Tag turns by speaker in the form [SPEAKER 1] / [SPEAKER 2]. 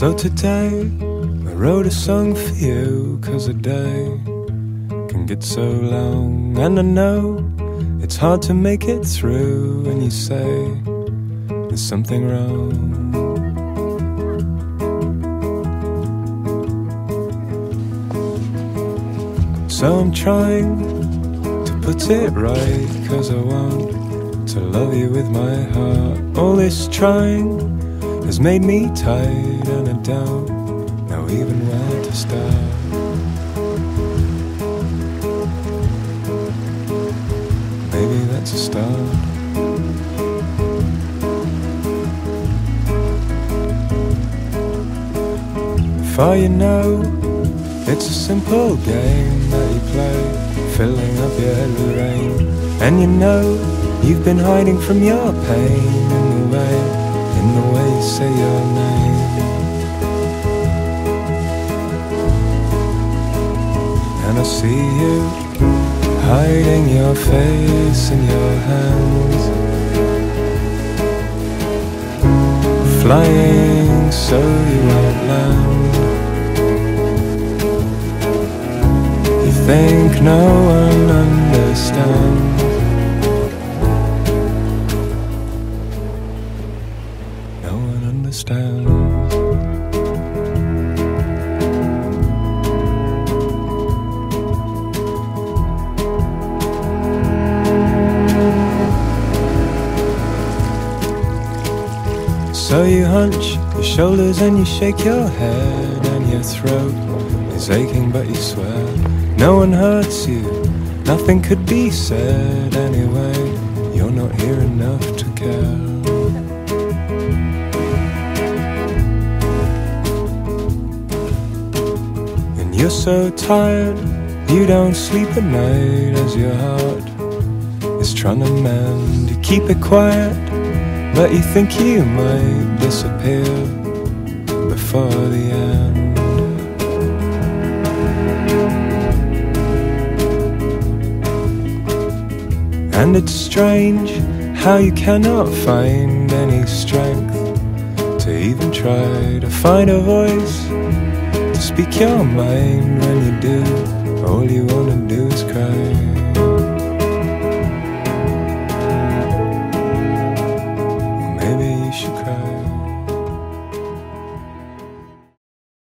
[SPEAKER 1] So today I wrote a song for you Cause a day can get so long. And I know it's hard to make it through When you say there's something wrong. So I'm trying to put it right Cause I want to love you with my heart. All this trying has made me tired and I don't know even where to start. Maybe that's a start. For you know, it's a simple game that you play, filling up your head with rain. And you know, you've been hiding from your pain say your name. And I see you hiding your face in your hands, flying so you won't land. You think no one understands. One understands. So you hunch your shoulders and you shake your head and your throat is aching but you swear no one hurts you, nothing could be said anyway, you're not here enough to care. You're so tired, you don't sleep at night as your heart is trying to mend. You keep it quiet, but you think you might disappear before the end. And it's strange how you cannot find any strength to even try to find a voice Speak your mind when you do.